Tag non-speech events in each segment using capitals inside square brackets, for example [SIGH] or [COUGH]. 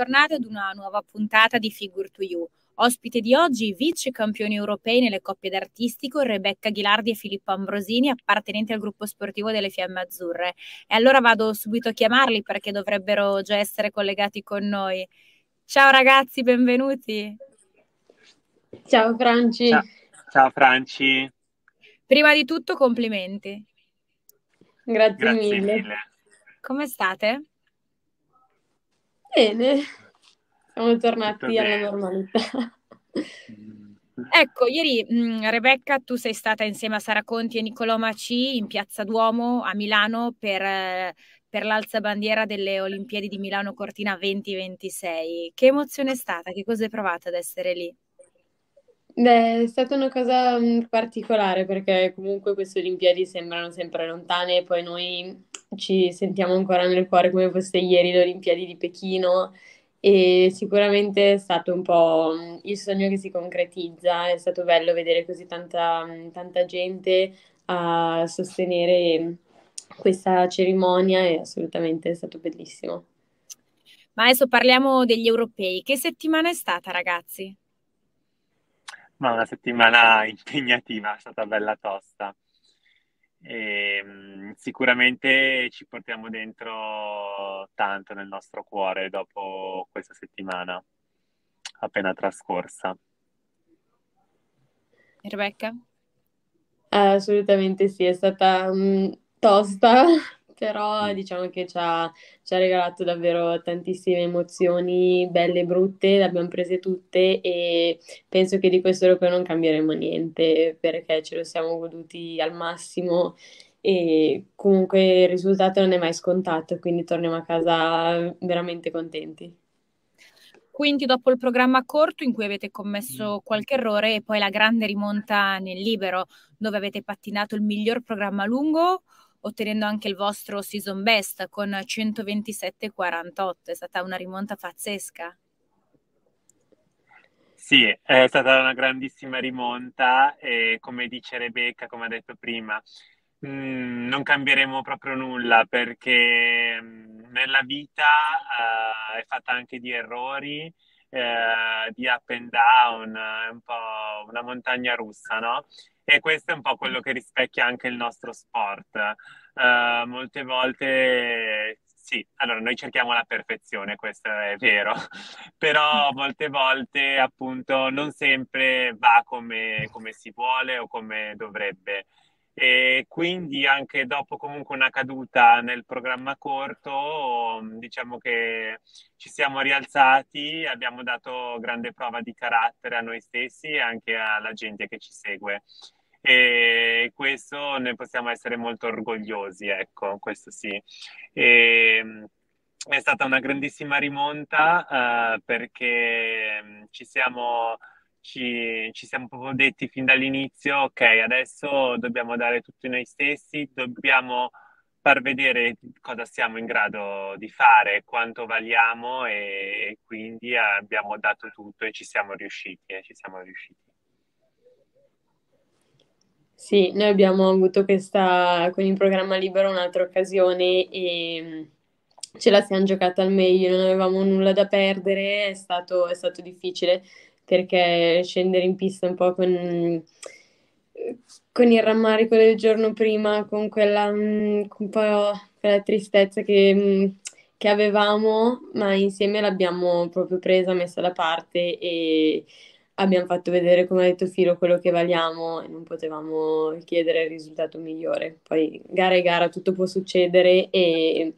bentornati ad una nuova puntata di Figure to You. Ospite di oggi, vice campioni europei nelle coppie d'artistico, Rebecca Ghilardi e Filippo Ambrosini, appartenenti al gruppo sportivo delle Fiamme Azzurre. E allora vado subito a chiamarli perché dovrebbero già essere collegati con noi. Ciao ragazzi, benvenuti. Ciao Franci. Ciao, Ciao Franci. Prima di tutto complimenti. Grazie, Grazie mille. mille. Come state? Bene, siamo tornati alla normalità. [LAUGHS] Ecco, ieri mh, Rebecca, tu sei stata insieme a Sara Conti e Niccolò Maci in Piazza Duomo a Milano per, eh, per l'alzabandiera delle Olimpiadi di Milano Cortina 2026. Che emozione è stata? Che cosa hai provato ad essere lì? Beh, è stata una cosa particolare perché comunque queste Olimpiadi sembrano sempre lontane e poi noi ci sentiamo ancora nel cuore come fosse ieri le Olimpiadi di Pechino e sicuramente è stato un po' mm, il sogno che si concretizza, è stato bello vedere così tanta, mm, tanta gente a sostenere questa cerimonia e assolutamente è stato bellissimo. Ma adesso parliamo degli europei. Che settimana è stata, ragazzi? Ma una settimana impegnativa, è stata bella tosta. E, mh, sicuramente ci portiamo dentro tanto nel nostro cuore dopo questa settimana appena trascorsa. Rebecca? Assolutamente sì, è stata mm, tosta, [LAUGHS] però diciamo che ci ha, ci ha regalato davvero tantissime emozioni, belle e brutte, le abbiamo prese tutte e penso che di questo europeo non cambieremo niente perché ce lo siamo goduti al massimo e comunque il risultato non è mai scontato, quindi torniamo a casa veramente contenti. Quindi dopo il programma corto in cui avete commesso qualche errore e poi la grande rimonta nel libero dove avete pattinato il miglior programma lungo ottenendo anche il vostro season best con 127,48. È stata una rimonta pazzesca. Sì, è stata una grandissima rimonta e come dice Rebecca, come ha detto prima, mh, non cambieremo proprio nulla perché mh, nella vita eh, è fatta anche di errori, eh, di up and down, è un po' una montagna russa, no? E questo è un po' quello che rispecchia anche il nostro sport. Eh, molte volte sì, allora noi cerchiamo la perfezione, questo è vero, [LAUGHS] però molte volte appunto non sempre va come, come si vuole o come dovrebbe. E quindi anche dopo comunque una caduta nel programma corto, diciamo che ci siamo rialzati, abbiamo dato grande prova di carattere a noi stessi e anche alla gente che ci segue. E questo ne possiamo essere molto orgogliosi, ecco, questo sì. E, è stata una grandissima rimonta eh, perché ci siamo, ci, ci siamo proprio detti fin dall'inizio, ok, adesso dobbiamo dare tutti noi stessi, dobbiamo far vedere cosa siamo in grado di fare, quanto valiamo e, e quindi abbiamo dato tutto e ci siamo riusciti, e ci siamo riusciti. Sì, noi abbiamo avuto questa, con il programma libero un'altra occasione e mm, ce la siamo giocata al meglio, non avevamo nulla da perdere, è stato, è stato difficile perché scendere in pista un po' con, con il rammarico del giorno prima, con quella, mm, un po' quella tristezza che, mm, che avevamo, ma insieme l'abbiamo proprio presa, messa da parte e abbiamo fatto vedere, come ha detto Filo, quello che valiamo e non potevamo chiedere il risultato migliore. Poi gara e gara tutto può succedere e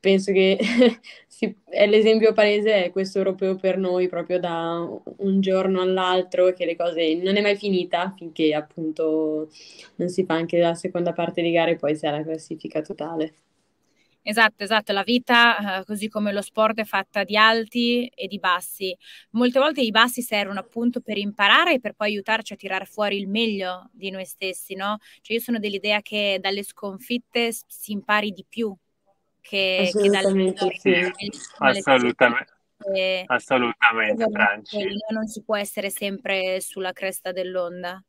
penso che [LAUGHS] è l'esempio palese è questo europeo per noi proprio da un giorno all'altro che le cose non è mai finita finché appunto non si fa anche la seconda parte di gara e poi si ha la classifica totale. Esatto, esatto, la vita, eh, così come lo sport, è fatta di alti e di bassi. Molte volte i bassi servono appunto per imparare e per poi aiutarci a tirare fuori il meglio di noi stessi, no? Cioè io sono dell'idea che dalle sconfitte si impari di più che, che dalle vittorie. sì. Assolutamente, E- assolutamente, Franci. non si può essere sempre sulla cresta dell'onda.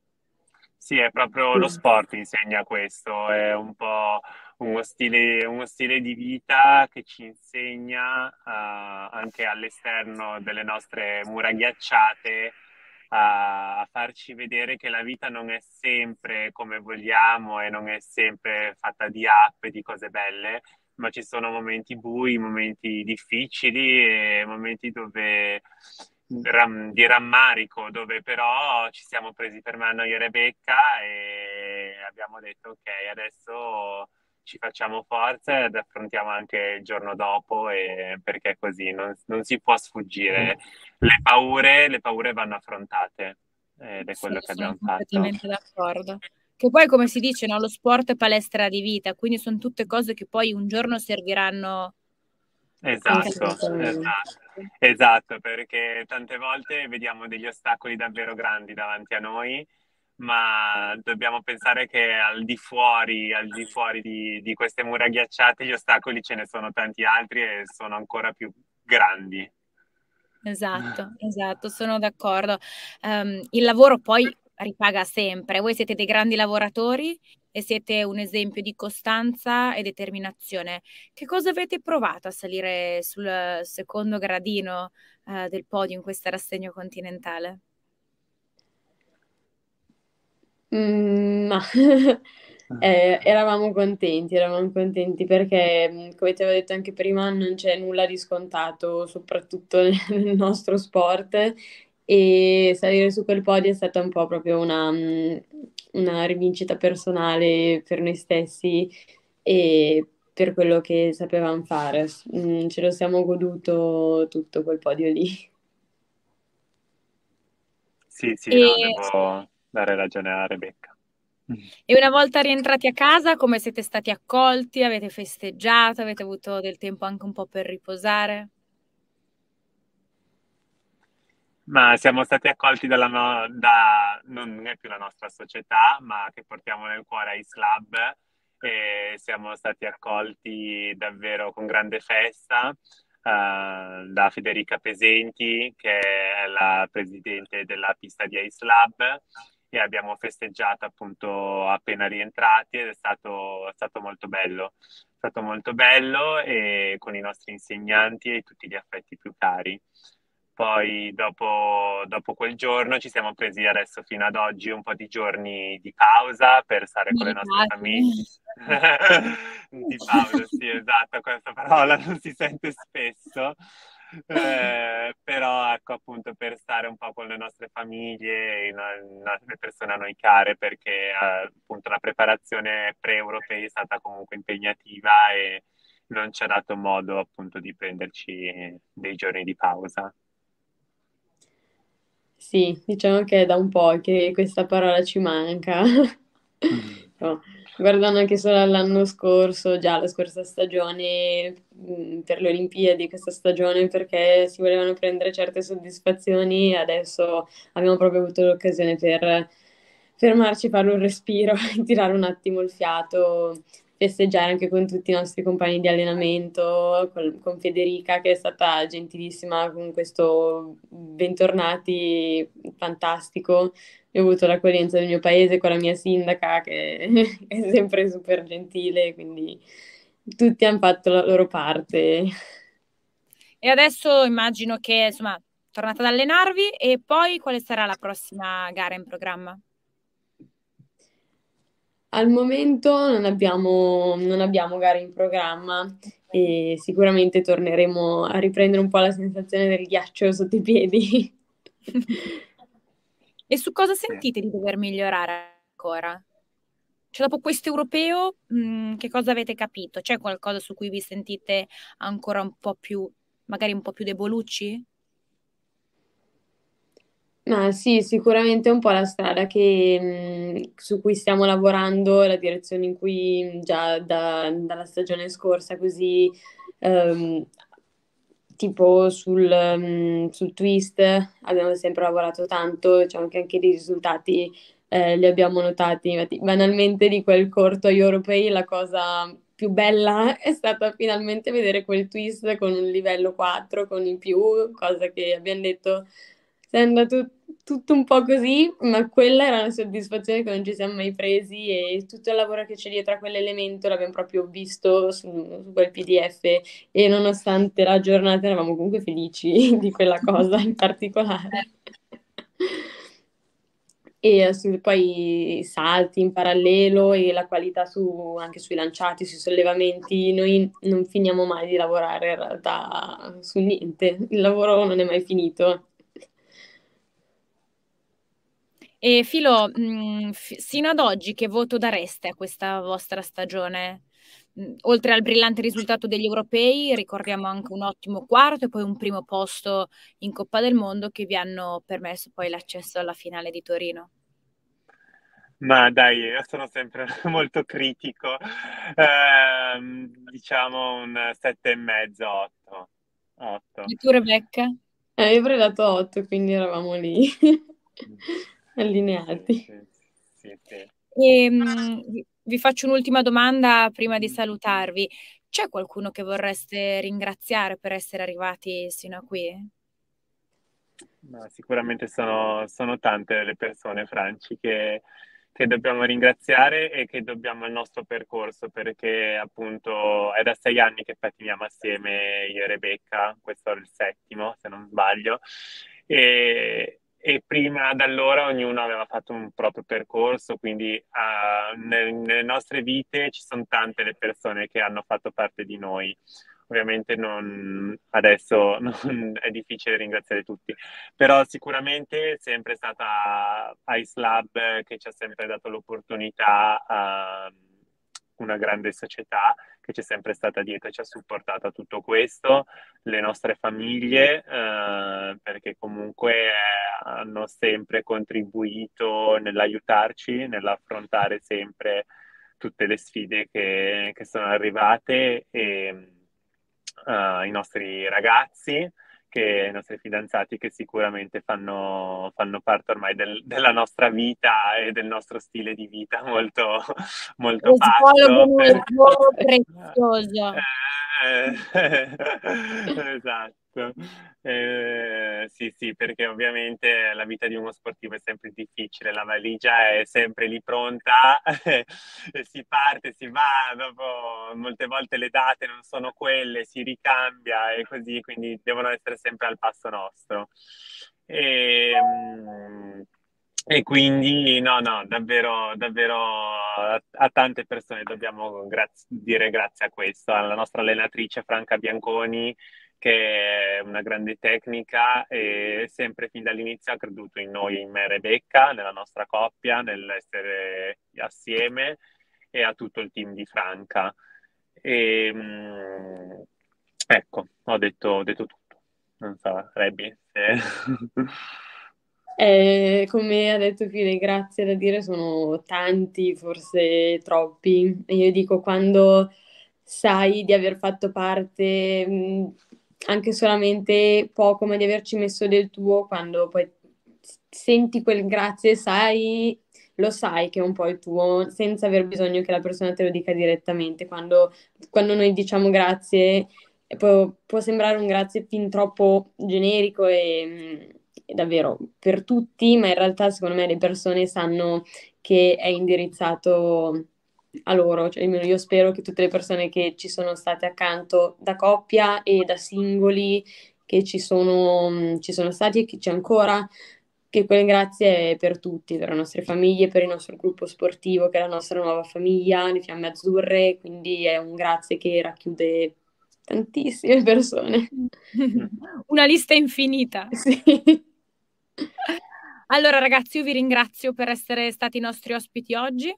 Sì, è proprio lo sport insegna questo, è un po', uno stile, uno stile di vita che ci insegna uh, anche all'esterno delle nostre mura ghiacciate a, a, farci vedere che la vita non è sempre come vogliamo e non è sempre fatta di app e di cose belle, ma ci sono momenti bui, momenti difficili e momenti dove di rammarico, dove però ci siamo presi per mano io e Rebecca e abbiamo detto ok, adesso ci facciamo forza ed affrontiamo anche il giorno dopo e, perché è così, non, non, si può sfuggire. Le paure, le paure vanno affrontate ed è quello sì, che abbiamo fatto. Sono completamente d'accordo. Che poi, come si dice, no? lo sport è palestra di vita, quindi sono tutte cose che poi un giorno serviranno. Esatto, esatto, esatto, perché tante volte vediamo degli ostacoli davvero grandi davanti a noi ma dobbiamo pensare che al di fuori, al di, fuori di, di, queste mura ghiacciate gli ostacoli ce ne sono tanti altri e sono ancora più grandi. Esatto, esatto, sono d'accordo. Um, il lavoro poi ripaga sempre. Voi siete dei grandi lavoratori e siete un esempio di costanza e determinazione. Che cosa avete provato a salire sul secondo gradino uh, del podio in questa rassegna continentale? Mm, ma [LAUGHS] ah. eh, eravamo contenti, eravamo contenti perché, mm, come ti avevo detto anche prima, non c'è nulla di scontato, soprattutto [LAUGHS] nel nostro sport, e salire su quel podio è stata un po' proprio una, mm, una rivincita personale per noi stessi e per quello che sapevamo fare. Ce lo siamo goduto tutto quel podio lì. Sì, sì, no, devo, dare ragione a Rebecca. E una volta rientrati a casa, come siete stati accolti? Avete festeggiato? Avete avuto del tempo anche un po' per riposare? Ma siamo stati accolti dalla no- da, non è più la nostra società, ma che portiamo nel cuore Ice Lab e siamo stati accolti davvero con grande festa uh, da Federica Pesenti, che è la presidente della pista di Ice Lab e abbiamo festeggiato appunto appena rientrati ed è stato, è stato molto bello. È stato molto bello e con i nostri insegnanti e tutti gli affetti più cari. Poi dopo, dopo, quel giorno ci siamo presi adesso fino ad oggi un po' di giorni di pausa per stare con le nostre famiglie. [LAUGHS] di pausa, sì, esatto, questa parola non si sente spesso. Eh, però ecco appunto per stare un po' con le nostre famiglie, le persone a noi care, perché eh, appunto la preparazione pre-europea è stata comunque impegnativa e non ci ha dato modo appunto di prenderci dei giorni di pausa. Sì, diciamo che è da un po' che questa parola ci manca. [LAUGHS] no guardando anche solo all'anno scorso, già la scorsa stagione, mm, per le Olimpiadi, questa stagione perché si volevano prendere certe soddisfazioni, adesso abbiamo proprio avuto l'occasione per fermarci, fare un respiro, [LAUGHS] tirare un attimo il fiato, festeggiare anche con tutti i nostri compagni di allenamento, con, con Federica che è stata gentilissima con questo bentornati fantastico ho avuto l'accoglienza del mio paese con la mia sindaca che [LAUGHS] è sempre super gentile, quindi tutti hanno fatto la loro parte. E adesso immagino che insomma tornate ad allenarvi e poi quale sarà la prossima gara in programma? Al momento non abbiamo, non abbiamo gare in programma e sicuramente torneremo a riprendere un po' la sensazione del ghiaccio sotto i piedi. [LAUGHS] E su cosa sentite di dover migliorare ancora? Cioè, dopo questo europeo, mhmm, che cosa avete capito? C'è qualcosa su cui vi sentite ancora un po' più, magari un po' più debolucci? Ma sì, sicuramente è un po' la strada che, mh, su cui stiamo lavorando, la direzione in cui già da- dalla stagione scorsa così ehm, tipo sul, um, sul, twist abbiamo sempre lavorato tanto, diciamo che anche i risultati eh, li abbiamo notati. Banalmente di quel corto agli europei la cosa più bella [LAUGHS] è stata finalmente vedere quel twist con un livello 4, con in più, cosa che abbiamo detto è andato tutto un po' così, ma quella era una soddisfazione che non ci siamo mai presi e tutto il lavoro che c'è dietro a quell'elemento l'abbiamo proprio visto su, su quel PDF e nonostante la giornata eravamo comunque felici [LAUGHS] di quella cosa in particolare. e poi salti in parallelo e la qualità su, anche sui lanciati, sui sollevamenti, noi non finiamo mai di lavorare in realtà su niente, il lavoro non è mai finito. E Filo, mh, mm, f- sino ad oggi che voto dareste a questa vostra stagione? Mm, oltre al brillante risultato degli europei, ricordiamo anche un ottimo quarto e poi un primo posto in Coppa del Mondo che vi hanno permesso poi l'accesso alla finale di Torino. Ma dai, io sono sempre [LAUGHS] molto critico, eh, diciamo un sette e mezzo, otto. otto. E tu Rebecca? Eh, io avrei dato otto, quindi eravamo lì. [LAUGHS] allineati. Sì, sì, E, mh, vi faccio un'ultima domanda prima di salutarvi. C'è qualcuno che vorreste ringraziare per essere arrivati sino a qui? No, sicuramente sono, sono, tante le persone, Franci, che, che, dobbiamo ringraziare e che dobbiamo il nostro percorso, perché appunto è da sei anni che pattiniamo assieme io e Rebecca, questo è il settimo se non sbaglio, e, e prima da allora ognuno aveva fatto un proprio percorso, quindi uh, nel, nelle nostre vite ci sono tante le persone che hanno fatto parte di noi. Ovviamente non, adesso [LAUGHS] non, è difficile ringraziare tutti, però sicuramente è sempre stata Ice Lab che ci ha sempre dato l'opportunità a una grande società che ci è sempre stata dietro e ci ha supportato a tutto questo, le nostre famiglie, eh, perché comunque eh, hanno sempre contribuito nell'aiutarci, nell'affrontare sempre tutte le sfide che, che sono arrivate e uh, i nostri ragazzi che i nostri fidanzati che sicuramente fanno, fanno parte ormai del, della nostra vita e del nostro stile di vita molto, molto basso. Per... prezioso. Eh, [LAUGHS] esatto. Eh, sì, sì, perché ovviamente la vita di uno sportivo è sempre difficile, la valigia è sempre lì pronta e [LAUGHS] si parte, si va, dopo molte volte le date non sono quelle, si ricambia e così, quindi devono essere sempre al passo nostro. E, mm, e quindi no, no, davvero, davvero a, tante persone dobbiamo grazie, dire grazie a questo, alla nostra allenatrice Franca Bianconi, che è una grande tecnica e sempre fin dall'inizio ha creduto in noi, in me e Rebecca, nella nostra coppia, nell'essere assieme e a tutto il team di Franca. E, mh, ecco, ho detto, ho detto tutto. Non so, Rebby, se... [LAUGHS] Eh, come ha detto Fide, grazie da dire sono tanti, forse troppi. Io dico quando sai di aver fatto parte mh, anche solamente poco, ma di averci messo del tuo, quando poi senti quel grazie, sai, lo sai che è un po' il tuo, senza aver bisogno che la persona te lo dica direttamente. Quando, quando noi diciamo grazie, può, può sembrare un grazie fin troppo generico e davvero per tutti, ma in realtà secondo me le persone sanno che è indirizzato a loro, cioè io spero che tutte le persone che ci sono state accanto da coppia e da singoli che ci sono, ci sono stati e che c'è ancora, che quel grazie è per tutti, per le nostre famiglie, per il nostro gruppo sportivo, che è la nostra nuova famiglia, le Fiamme Azzurre, quindi è un grazie che racchiude tantissime persone. [LAUGHS] Una lista infinita. [LAUGHS] Sì. Allora ragazzi, io vi ringrazio per essere stati i nostri ospiti oggi.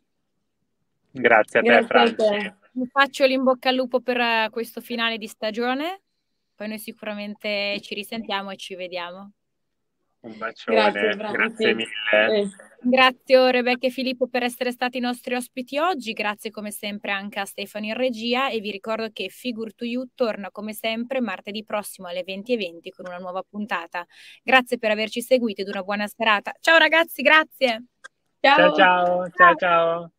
Grazie a te, Grazie Franci. Vi faccio l'in bocca al lupo per eh, questo finale di stagione. Poi noi sicuramente ci risentiamo e ci vediamo. Un bacione, grazie, grazie mille. Eh. Grazie Rebecca e Filippo per essere stati i nostri ospiti oggi, grazie come sempre anche a Stefano in regia e vi ricordo che Figure to You torna come sempre martedì prossimo alle 20.20 20 con una nuova puntata. Grazie per averci seguito ed una buona serata. Ciao ragazzi, grazie. Ciao ciao ciao ciao. ciao.